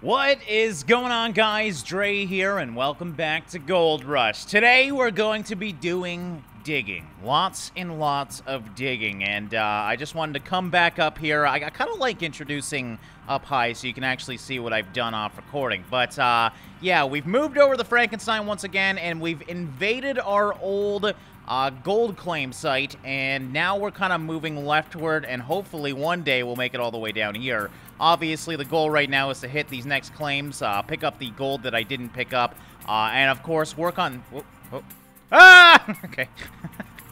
What is going on guys? Drae here and welcome back to Gold Rush. Today we're going to be doing digging. Lots and lots of digging and uh, I just wanted to come back up here. I, I kind of like introducing up high so you can actually see what I've done off recording. But uh, yeah, we've moved over the Frankenstein once again and we've invaded our old uh, gold claim site, and now we're kind of moving leftward, and hopefully one day we'll make it all the way down here. Obviously, the goal right now is to hit these next claims, uh, pick up the gold that I didn't pick up, uh, and of course, work on... Oh, oh. Ah! okay.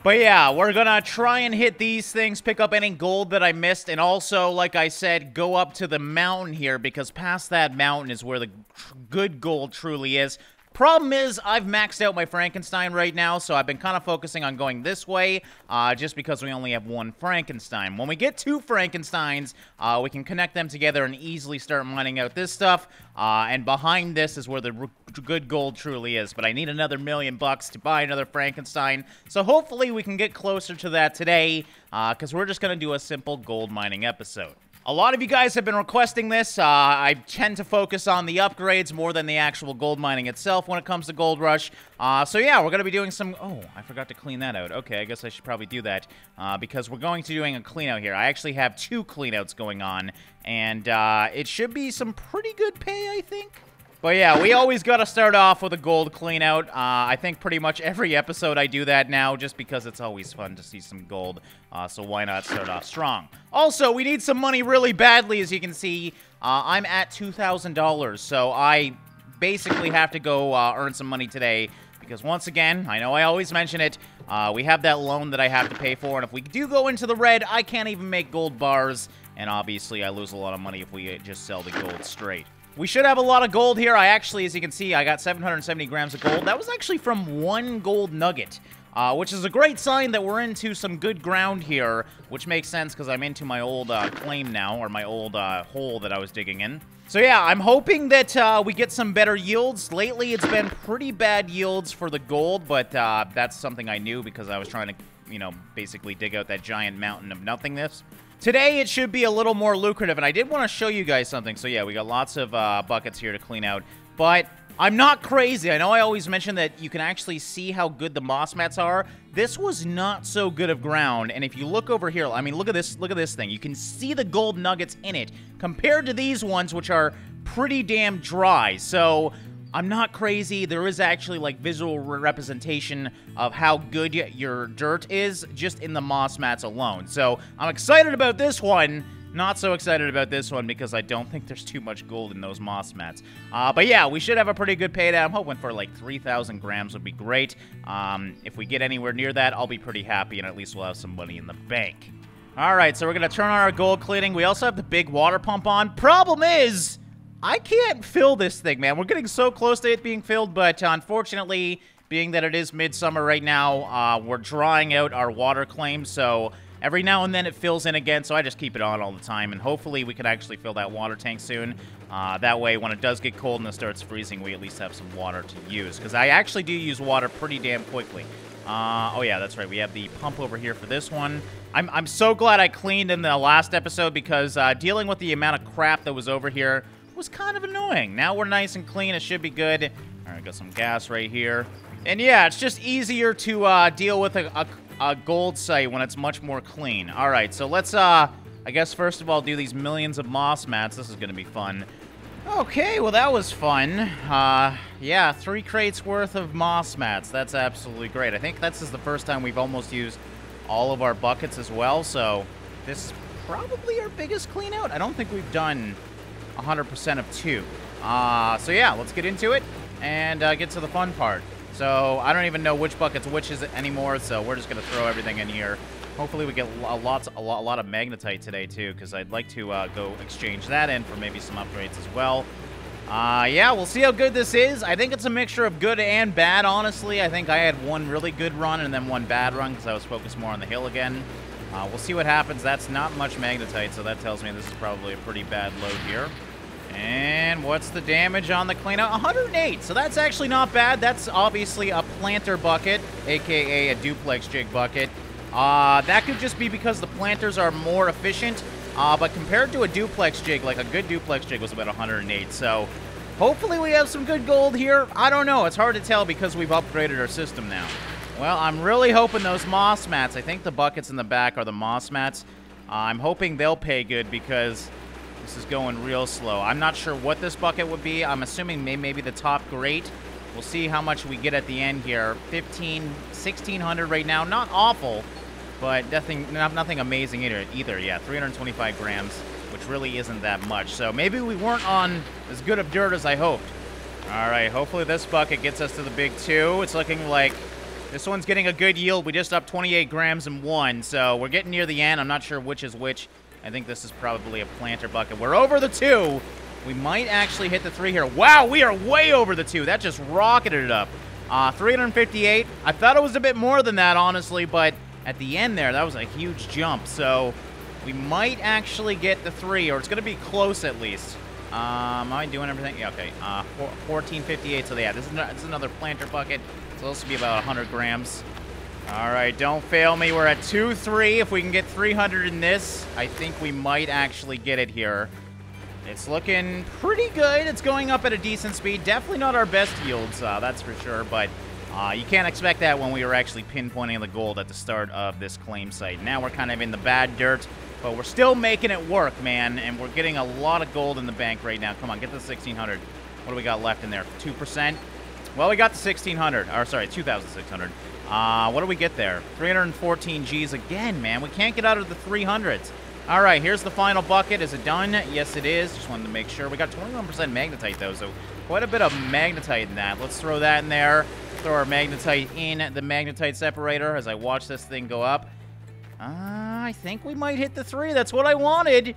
But yeah, we're gonna try and hit these things, pick up any gold that I missed, and also, like I said, go up to the mountain here, because past that mountain is where the good gold truly is. Problem is, I've maxed out my Frankenstein right now, so I've been kind of focusing on going this way, uh, just because we only have one Frankenstein. When we get two Frankensteins, uh, we can connect them together and easily start mining out this stuff, uh, and behind this is where the good gold truly is, but I need another million bucks to buy another Frankenstein, so hopefully we can get closer to that today, because uh, we're just going to do a simple gold mining episode. A lot of you guys have been requesting this. Uh, I tend to focus on the upgrades more than the actual gold mining itself when it comes to Gold Rush. Uh, so yeah, we're going to be doing some... Oh, I forgot to clean that out. Okay, I guess I should probably do that uh, because we're going to doing a clean out here. I actually have two cleanouts going on, and uh, it should be some pretty good pay, I think. But yeah, we always got to start off with a gold clean out. Uh, I think pretty much every episode I do that now just because it's always fun to see some gold. Uh, so why not start off strong? Also, we need some money really badly, as you can see. Uh, I'm at $2,000, so I basically have to go uh, earn some money today. Because once again, I know I always mention it, uh, we have that loan that I have to pay for. And if we do go into the red, I can't even make gold bars. And obviously, I lose a lot of money if we just sell the gold straight. We should have a lot of gold here. I actually, as you can see, I got 770 grams of gold. That was actually from one gold nugget. Uh, which is a great sign that we're into some good ground here, which makes sense because I'm into my old uh, claim now, or my old uh, hole that I was digging in. So yeah, I'm hoping that uh, we get some better yields. Lately, it's been pretty bad yields for the gold, but uh, that's something I knew because I was trying to, you know, basically dig out that giant mountain of nothingness. Today, it should be a little more lucrative, and I did want to show you guys something. So yeah, we got lots of uh, buckets here to clean out, but I'm not crazy. I know I always mention that you can actually see how good the moss mats are. This was not so good of ground, and if you look over here, I mean, look at this, look at this thing. You can see the gold nuggets in it compared to these ones, which are pretty damn dry. So I'm not crazy. There is actually like visual representation of how good your dirt is just in the moss mats alone. So I'm excited about this one. Not so excited about this one because I don't think there's too much gold in those moss mats. Uh, but yeah, we should have a pretty good payday. I'm hoping for like 3,000 grams would be great. Um, if we get anywhere near that, I'll be pretty happy and at least we'll have some money in the bank. All right, so we're going to turn on our gold cleaning. We also have the big water pump on. Problem is, I can't fill this thing, man. We're getting so close to it being filled, but unfortunately, being that it is midsummer right now, uh, we're drawing out our water claim, so every now and then it fills in again, so I just keep it on all the time, and hopefully we can actually fill that water tank soon. Uh, that way, when it does get cold and it starts freezing, we at least have some water to use, because I actually do use water pretty damn quickly. Uh, oh yeah, that's right. We have the pump over here for this one. I'm, I'm so glad I cleaned in the last episode because uh, dealing with the amount of crap that was over here was kind of annoying. Now we're nice and clean. It should be good. All right, got some gas right here. And yeah, it's just easier to uh, deal with a, a, a, gold site when it's much more clean. All right, so let's, uh, I guess, first of all, do these millions of moss mats. This is going to be fun. Okay, well, that was fun. Uh, yeah, three crates worth of moss mats. That's absolutely great. I think this is the first time we've almost used all of our buckets as well, so this is probably our biggest clean out. I don't think we've done 100% of two. Uh, so yeah, let's get into it and uh, get to the fun part. So I don't even know which bucket's which is it anymore, so we're just going to throw everything in here. Hopefully we get a lot, a lot, a lot of magnetite today, too, because I'd like to uh, go exchange that in for maybe some upgrades as well. Uh, yeah, we'll see how good this is. I think it's a mixture of good and bad, honestly. I think I had one really good run and then one bad run because I was focused more on the hill again. Uh, we'll see what happens. That's not much magnetite, so that tells me this is probably a pretty bad load here. And what's the damage on the cleanout? 108, so that's actually not bad. That's obviously a planter bucket, a.k.a. a duplex jig bucket. Uh, that could just be because the planters are more efficient. Uh, but compared to a duplex jig, like a good duplex jig was about 108. So hopefully we have some good gold here. I don't know. It's hard to tell because we've upgraded our system now. Well, I'm really hoping those moss mats, I think the buckets in the back are the moss mats. Uh, I'm hoping they'll pay good because this is going real slow. I'm not sure what this bucket would be. I'm assuming may maybe the top grate. We'll see how much we get at the end here. 15, 1600 right now. Not awful, but nothing, nothing amazing either. Either, yeah, 325 grams, which really isn't that much. So maybe we weren't on as good of dirt as I hoped. All right, hopefully this bucket gets us to the big two. It's looking like this one's getting a good yield. We just up 28 grams in one, so we're getting near the end. I'm not sure which is which. I think this is probably a planter bucket. We're over the two. We might actually hit the three here. Wow, we are way over the two. That just rocketed it up. Uh, 358. I thought it was a bit more than that, honestly, but at the end there, that was a huge jump. So we might actually get the three, or it's going to be close at least. Um, am I doing everything? Yeah, okay. Uh, 1458. So yeah, this is, this is another planter bucket. It's supposed to be about 100 grams. All right, don't fail me. We're at 2-3. If we can get 300 in this, I think we might actually get it here. It's looking pretty good. It's going up at a decent speed. Definitely not our best yields, uh, that's for sure, but uh, you can't expect that when we were actually pinpointing the gold at the start of this claim site. Now we're kind of in the bad dirt, but we're still making it work, man, and we're getting a lot of gold in the bank right now. Come on, get the 1600. What do we got left in there? 2%? Well, we got the 1600, or sorry, 2600. Uh, what do we get there? 314 Gs again, man. We can't get out of the 300s. All right, here's the final bucket. Is it done? Yes, it is. Just wanted to make sure. We got 21% magnetite, though, so quite a bit of magnetite in that. Let's throw that in there. Throw our magnetite in the magnetite separator as I watch this thing go up. Uh, I think we might hit the three. That's what I wanted.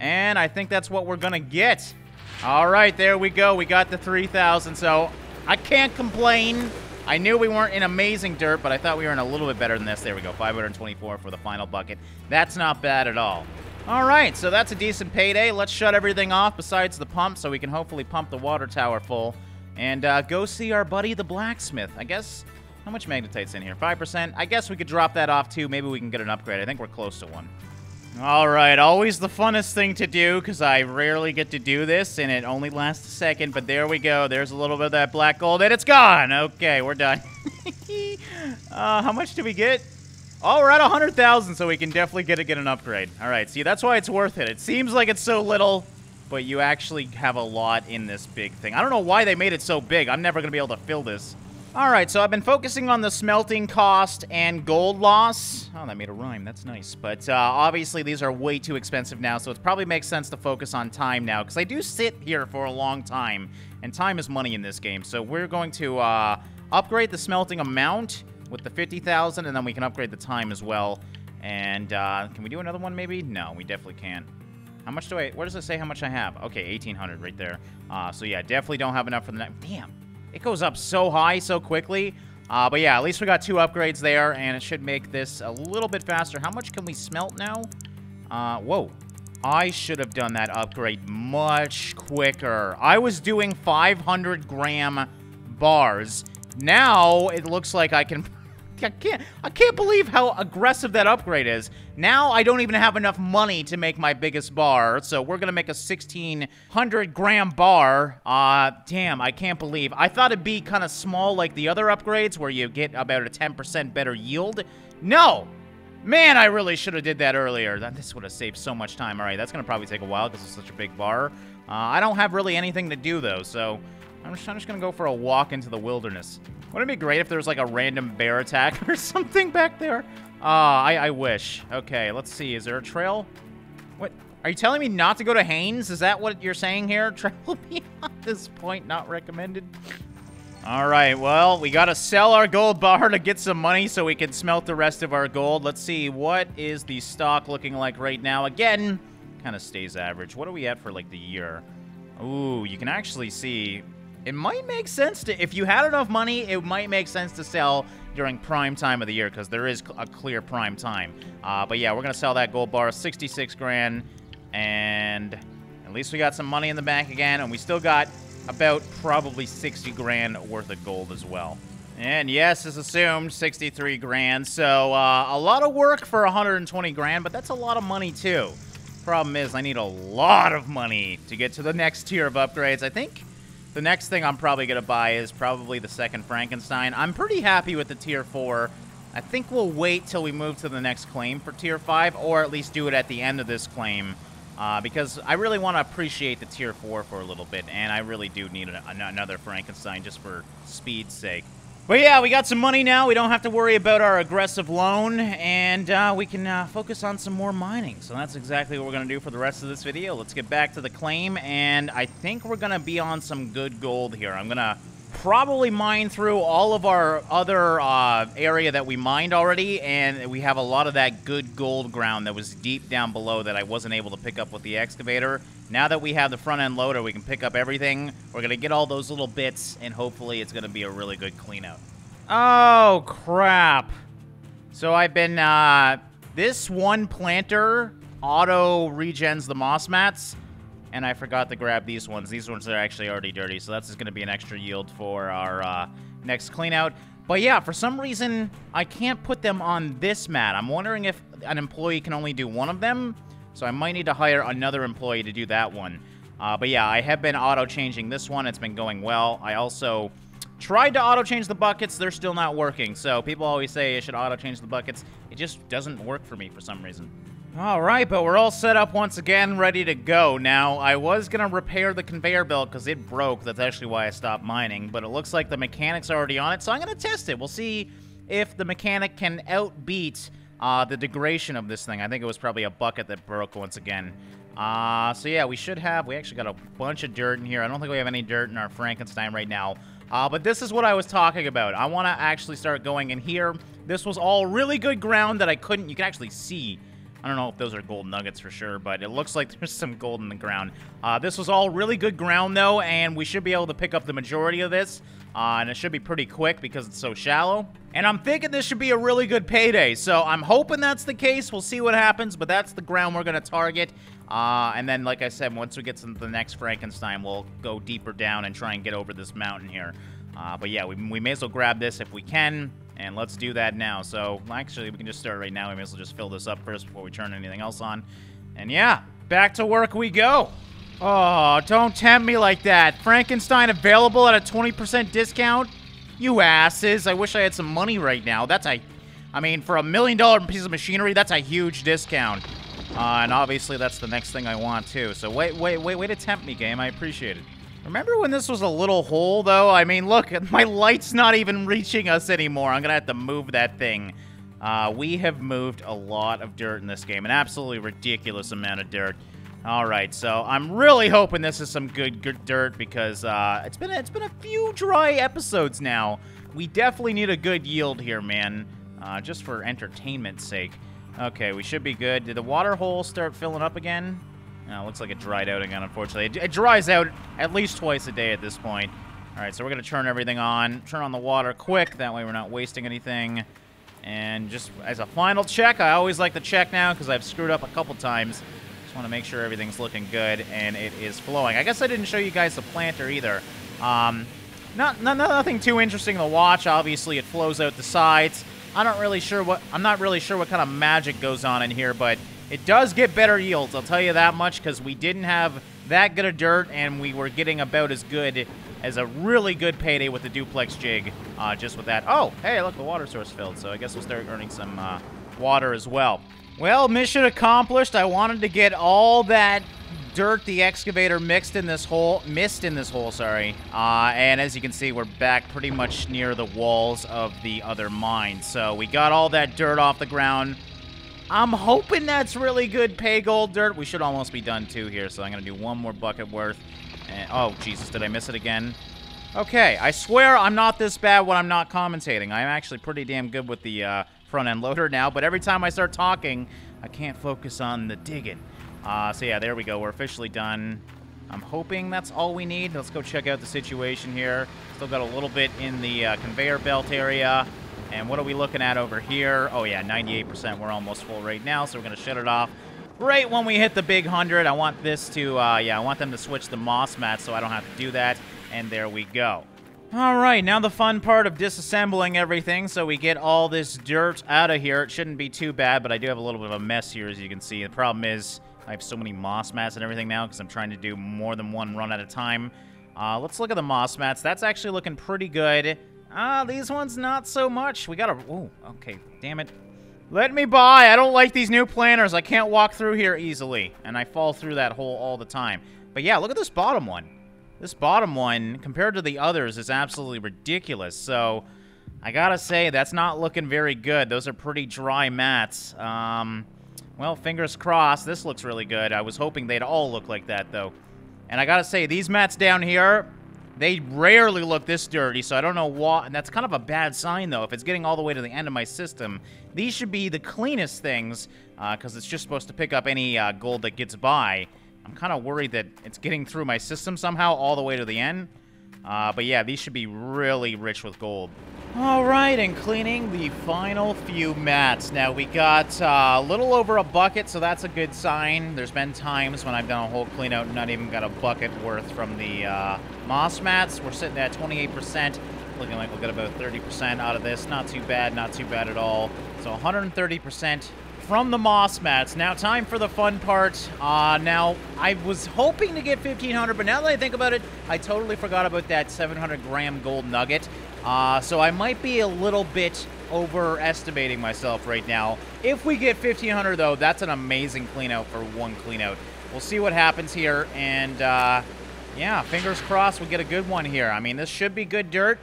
And I think that's what we're going to get. All right, there we go. We got the 3,000, so I can't complain. I knew we weren't in amazing dirt, but I thought we were in a little bit better than this. There we go, 524 for the final bucket. That's not bad at all. All right, so that's a decent payday. Let's shut everything off besides the pump so we can hopefully pump the water tower full and uh, go see our buddy the blacksmith. I guess, how much magnetite's in here? 5%? I guess we could drop that off too. Maybe we can get an upgrade. I think we're close to one. All right, always the funnest thing to do because I rarely get to do this and it only lasts a second, but there we go. There's a little bit of that black gold and it's gone. Okay, we're done. uh, how much do we get? Oh, we're at 100,000, so we can definitely get, a, get an upgrade. All right, see, that's why it's worth it. It seems like it's so little, but you actually have a lot in this big thing. I don't know why they made it so big. I'm never going to be able to fill this. Alright, so I've been focusing on the smelting cost and gold loss. Oh, that made a rhyme. That's nice. But uh, obviously, these are way too expensive now, so it probably makes sense to focus on time now, because I do sit here for a long time, and time is money in this game. So we're going to uh, upgrade the smelting amount with the 50,000, and then we can upgrade the time as well. And uh, can we do another one, maybe? No, we definitely can't. How much do I... Where does it say how much I have? Okay, 1,800 right there. Uh, so yeah, definitely don't have enough for the next... Damn. It goes up so high so quickly. Uh, but yeah, at least we got two upgrades there, and it should make this a little bit faster. How much can we smelt now? Uh, whoa. I should have done that upgrade much quicker. I was doing 500 gram bars. Now, it looks like I can I can't, I can't believe how aggressive that upgrade is. Now I don't even have enough money to make my biggest bar, so we're gonna make a 1600 gram bar. Uh, damn, I can't believe. I thought it'd be kind of small like the other upgrades where you get about a 10% better yield. No! Man, I really should have did that earlier. That, this would have saved so much time. All right, that's gonna probably take a while because it's such a big bar. Uh, I don't have really anything to do though, so I'm just, I'm just gonna go for a walk into the wilderness. Wouldn't it be great if there was like a random bear attack or something back there? Ah, uh, I, I wish. Okay, let's see. Is there a trail? What? Are you telling me not to go to Haines? Is that what you're saying here? Travel beyond this point not recommended? All right, well, we got to sell our gold bar to get some money so we can smelt the rest of our gold. Let's see, what is the stock looking like right now? Again, kind of stays average. What are we at for, like, the year? Ooh, you can actually see it might make sense to, if you had enough money, it might make sense to sell during prime time of the year because there is a clear prime time. Uh, but yeah, we're going to sell that gold bar, 66 grand, and at least we got some money in the bank again, and we still got about probably 60 grand worth of gold as well. And yes, as assumed, 63 grand. So uh, a lot of work for 120 grand, but that's a lot of money too. Problem is, I need a lot of money to get to the next tier of upgrades. I think the next thing I'm probably going to buy is probably the second Frankenstein. I'm pretty happy with the tier 4. I think we'll wait till we move to the next claim for tier 5, or at least do it at the end of this claim. Uh, because I really want to appreciate the tier 4 for a little bit, and I really do need a, another Frankenstein just for speed's sake. But yeah, we got some money now. We don't have to worry about our aggressive loan, and uh, we can uh, focus on some more mining. So that's exactly what we're going to do for the rest of this video. Let's get back to the claim, and I think we're going to be on some good gold here. I'm going to probably mine through all of our other uh, area that we mined already, and we have a lot of that good gold ground that was deep down below that I wasn't able to pick up with the excavator. Now that we have the front end loader, we can pick up everything. We're going to get all those little bits, and hopefully it's going to be a really good cleanout. Oh, crap. So I've been, uh, this one planter auto regens the moss mats. And I forgot to grab these ones. These ones are actually already dirty, so that's just going to be an extra yield for our uh, next cleanout. But yeah, for some reason, I can't put them on this mat. I'm wondering if an employee can only do one of them. So I might need to hire another employee to do that one. Uh, but yeah, I have been auto-changing this one. It's been going well. I also tried to auto-change the buckets. They're still not working. So people always say I should auto-change the buckets. It just doesn't work for me for some reason. All right, but we're all set up once again, ready to go. Now, I was going to repair the conveyor belt because it broke. That's actually why I stopped mining. But it looks like the mechanic's already on it, so I'm going to test it. We'll see if the mechanic can outbeat uh, the degradation of this thing. I think it was probably a bucket that broke once again. Uh, so yeah, we should have... We actually got a bunch of dirt in here. I don't think we have any dirt in our Frankenstein right now. Uh, but this is what I was talking about. I want to actually start going in here. This was all really good ground that I couldn't... You can actually see I don't know if those are gold nuggets for sure, but it looks like there's some gold in the ground. Uh, this was all really good ground, though, and we should be able to pick up the majority of this. Uh, and it should be pretty quick because it's so shallow. And I'm thinking this should be a really good payday, so I'm hoping that's the case. We'll see what happens, but that's the ground we're going to target. Uh, and then, like I said, once we get to the next Frankenstein, we'll go deeper down and try and get over this mountain here. Uh, but yeah, we, we may as well grab this if we can. And let's do that now. So, actually, we can just start right now. We may as well just fill this up first before we turn anything else on. And yeah, back to work we go. Oh, don't tempt me like that. Frankenstein available at a 20% discount? You asses. I wish I had some money right now. That's a... I mean, for a million dollar piece of machinery, that's a huge discount. Uh, and obviously, that's the next thing I want, too. So wait, wait, wait, wait to tempt me, game. I appreciate it. Remember when this was a little hole, though? I mean, look, my light's not even reaching us anymore. I'm going to have to move that thing. Uh, we have moved a lot of dirt in this game, an absolutely ridiculous amount of dirt. All right, so I'm really hoping this is some good, good dirt because uh, it's been it's been a few dry episodes now. We definitely need a good yield here, man, uh, just for entertainment's sake. Okay, we should be good. Did the water hole start filling up again? No, looks like it dried out again, unfortunately. It, it, dries out at least twice a day at this point. All right, so we're going to turn everything on. Turn on the water quick. That way we're not wasting anything. And just as a final check, I always like to check now because I've screwed up a couple times. Just want to make sure everything's looking good and it is flowing. I guess I didn't show you guys the planter either. Um, not, not nothing too interesting to watch. Obviously, it flows out the sides. I don't really sure what I'm not really sure what kind of magic goes on in here, but it does get better yields, I'll tell you that much, because we didn't have that good of dirt, and we were getting about as good as a really good payday with the duplex jig, uh, just with that. Oh, hey, look, the water source filled, so I guess we'll start earning some uh, water as well. Well, mission accomplished. I wanted to get all that dirt the excavator mixed in this hole, missed in this hole, sorry. Uh, and as you can see, we're back pretty much near the walls of the other mine. So we got all that dirt off the ground. I'm hoping that's really good pay gold dirt. We should almost be done too here, so I'm going to do one more bucket worth. And, oh, Jesus, did I miss it again? Okay, I swear I'm not this bad when I'm not commentating. I'm actually pretty damn good with the uh, front-end loader now, but every time I start talking, I can't focus on the digging. Uh, so yeah, there we go. We're officially done. I'm hoping that's all we need. Let's go check out the situation here. Still got a little bit in the uh, conveyor belt area. And what are we looking at over here? Oh, yeah, 98%. We're almost full right now, so we're going to shut it off right when we hit the big 100. I want this to, uh, yeah, I want them to switch the moss mat so I don't have to do that. And there we go. All right, now the fun part of disassembling everything, so we get all this dirt out of here. It shouldn't be too bad, but I do have a little bit of a mess here, as you can see. The problem is I have so many moss mats and everything now because I'm trying to do more than one run at a time. Uh, let's look at the moss mats. That's actually looking pretty good. Ah, these ones not so much. We gotta... Oh, okay. Damn it. Let me by. I don't like these new planters. I can't walk through here easily. And I fall through that hole all the time. But yeah, look at this bottom one. This bottom one, compared to the others, is absolutely ridiculous. So, I gotta say, that's not looking very good. Those are pretty dry mats. Um... Well, fingers crossed. This looks really good. I was hoping they'd all look like that, though. And I gotta say, these mats down here, they rarely look this dirty, so I don't know why. And that's kind of a bad sign, though. If it's getting all the way to the end of my system, these should be the cleanest things, because uh, it's just supposed to pick up any uh, gold that gets by. I'm kind of worried that it's getting through my system somehow all the way to the end. Uh, but yeah, these should be really rich with gold. All right, and cleaning the final few mats. Now, we got uh, a little over a bucket, so that's a good sign. There's been times when I've done a whole clean out and not even got a bucket worth from the uh, moss mats. We're sitting at 28%, looking like we'll get about 30% out of this. Not too bad, not too bad at all. So 130% from the moss mats. Now, time for the fun part. Uh, now, I was hoping to get 1,500, but now that I think about it, I totally forgot about that 700 gram gold nugget. Uh, so I might be a little bit overestimating myself right now. If we get 1,500, though, that's an amazing cleanout for one cleanout. We'll see what happens here, and uh, yeah, fingers crossed we get a good one here. I mean, this should be good dirt.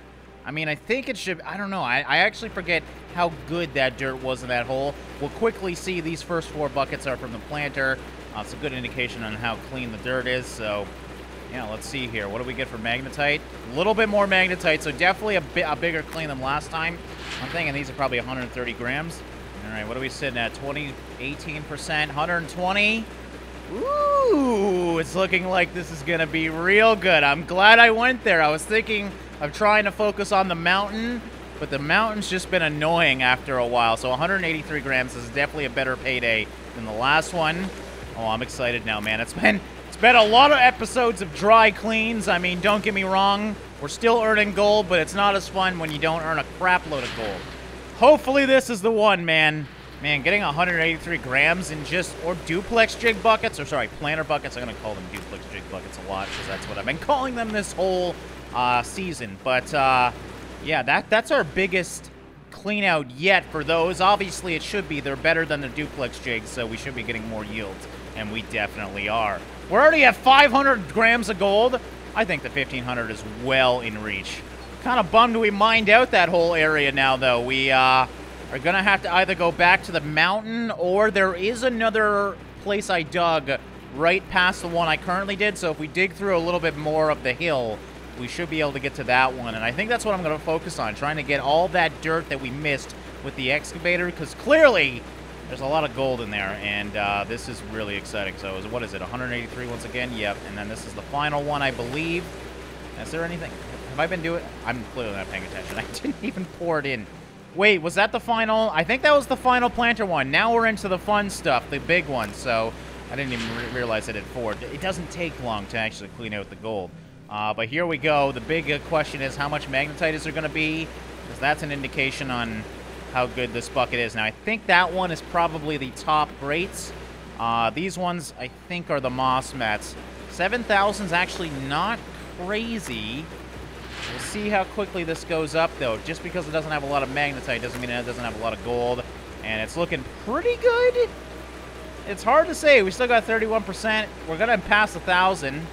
I mean, I think it should... I don't know. I, I actually forget how good that dirt was in that hole. We'll quickly see these first four buckets are from the planter. Uh, it's a good indication on how clean the dirt is. So, yeah, let's see here. What do we get for magnetite? A little bit more magnetite, so definitely a, bit, a bigger clean than last time. I'm thinking these are probably 130 grams. All right, what are we sitting at? 20, 18%, 120. Ooh, it's looking like this is going to be real good. I'm glad I went there. I was thinking of trying to focus on the mountain, but the mountain's just been annoying after a while. So 183 grams is definitely a better payday than the last one. Oh, I'm excited now, man. It's been it's been a lot of episodes of dry cleans. I mean, don't get me wrong. We're still earning gold, but it's not as fun when you don't earn a crap load of gold. Hopefully this is the one, man. Man, getting 183 grams in just, or duplex jig buckets, or sorry, planter buckets. I'm going to call them duplex jig buckets a lot because that's what I've been calling them this whole uh, season. But, uh, yeah, that that's our biggest clean out yet for those. Obviously, it should be. They're better than the duplex jigs, so we should be getting more yields, and we definitely are. We're already at 500 grams of gold. I think the 1500 is well in reach. Kind of bummed we mined out that whole area now, though. We, uh, are going to have to either go back to the mountain or there is another place I dug right past the one I currently did. So if we dig through a little bit more of the hill, we should be able to get to that one. And I think that's what I'm going to focus on, trying to get all that dirt that we missed with the excavator because clearly there's a lot of gold in there, and uh, this is really exciting. So what is it, 183 once again? Yep, and then this is the final one, I believe. Is there anything? Have I been doing? I'm clearly not paying attention. I didn't even pour it in. Wait, was that the final? I think that was the final planter one. Now we're into the fun stuff, the big one. So I didn't even re realize it had four. It doesn't take long to actually clean out the gold. Uh, but here we go. The big question is how much magnetite is there going to be? Because that's an indication on how good this bucket is. Now, I think that one is probably the top grates. Uh, these ones, I think, are the moss mats. 7,000 is actually not crazy. We'll see how quickly this goes up, though. Just because it doesn't have a lot of magnetite doesn't mean it doesn't have a lot of gold. And it's looking pretty good. It's hard to say. We still got 31%. We're going to pass 1,000.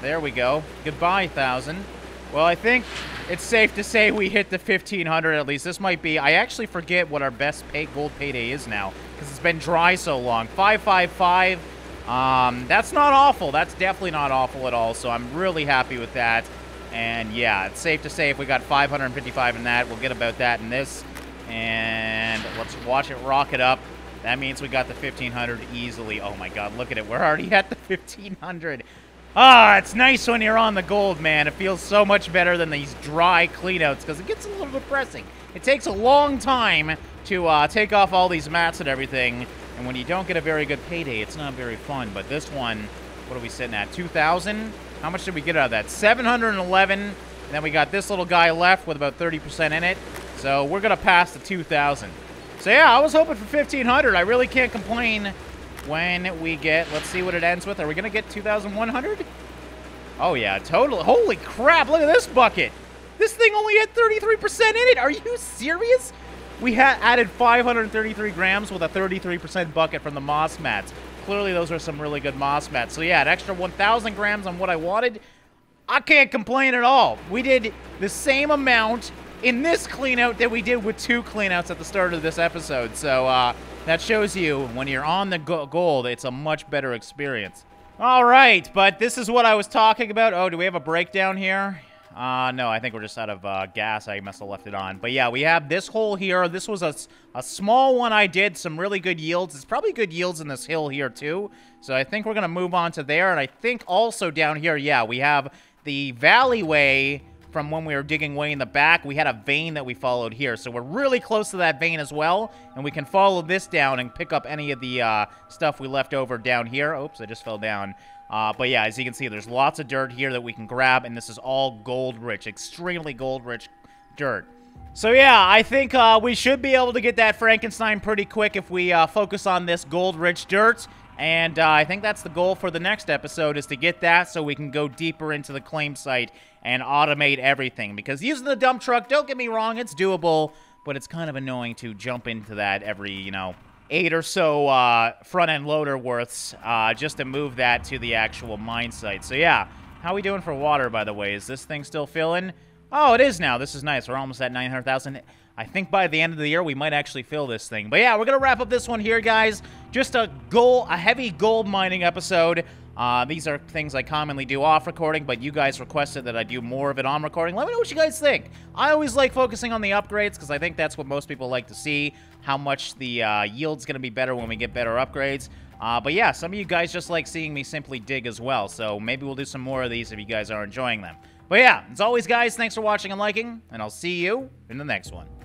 There we go. Goodbye, 1,000. Well, I think it's safe to say we hit the 1,500 at least. This might be... I actually forget what our best pay, gold payday is now because it's been dry so long. 555. Um, that's not awful. That's definitely not awful at all, so I'm really happy with that. And yeah, it's safe to say if we got 555 in that, we'll get about that in this. And let's watch it rocket up. That means we got the 1500 easily. Oh my god, look at it. We're already at the 1500. Ah, it's nice when you're on the gold, man. It feels so much better than these dry cleanouts because it gets a little depressing. It takes a long time to uh, take off all these mats and everything. And when you don't get a very good payday, it's not very fun. But this one, what are we sitting at? 2,000? How much did we get out of that? 711. And then we got this little guy left with about 30% in it. So we're going to pass the 2,000. So yeah, I was hoping for 1,500. I really can't complain. When we get, let's see what it ends with. Are we going to get 2,100? Oh, yeah, totally. Holy crap, look at this bucket. This thing only had 33% in it. Are you serious? We had added 533 grams with a 33% bucket from the moss mats. Clearly, those are some really good moss mats. So, yeah, an extra 1,000 grams on what I wanted. I can't complain at all. We did the same amount in this cleanout that we did with two cleanouts at the start of this episode. So, uh, that shows you when you're on the go gold, it's a much better experience. All right, but this is what I was talking about. Oh, do we have a breakdown here? Uh, no, I think we're just out of uh, gas. I must have left it on. But yeah, we have this hole here. This was a, a small one I did. Some really good yields. It's probably good yields in this hill here, too. So I think we're going to move on to there. And I think also down here, yeah, we have the valleyway from when we were digging way in the back. We had a vein that we followed here. So we're really close to that vein as well. And we can follow this down and pick up any of the uh, stuff we left over down here. Oops, I just fell down. Uh, but yeah, as you can see, there's lots of dirt here that we can grab, and this is all gold-rich, extremely gold-rich dirt. So yeah, I think uh, we should be able to get that Frankenstein pretty quick if we uh, focus on this gold-rich dirt. And uh, I think that's the goal for the next episode, is to get that so we can go deeper into the claim site and automate everything. Because using the dump truck, don't get me wrong, it's doable, but it's kind of annoying to jump into that every, you know, eight or so uh, front-end loader worths uh, just to move that to the actual mine site. So yeah, how we doing for water, by the way? Is this thing still filling? Oh, it is now. This is nice. We're almost at 900,000. I think by the end of the year, we might actually fill this thing. But yeah, we're going to wrap up this one here, guys. Just a gold, a heavy gold mining episode. Uh, these are things I commonly do off recording, but you guys requested that I do more of it on recording. Let me know what you guys think. I always like focusing on the upgrades because I think that's what most people like to see, how much the uh, yield's going to be better when we get better upgrades. Uh, but yeah, some of you guys just like seeing me simply dig as well, so maybe we'll do some more of these if you guys are enjoying them. But yeah, as always, guys, thanks for watching and liking, and I'll see you in the next one.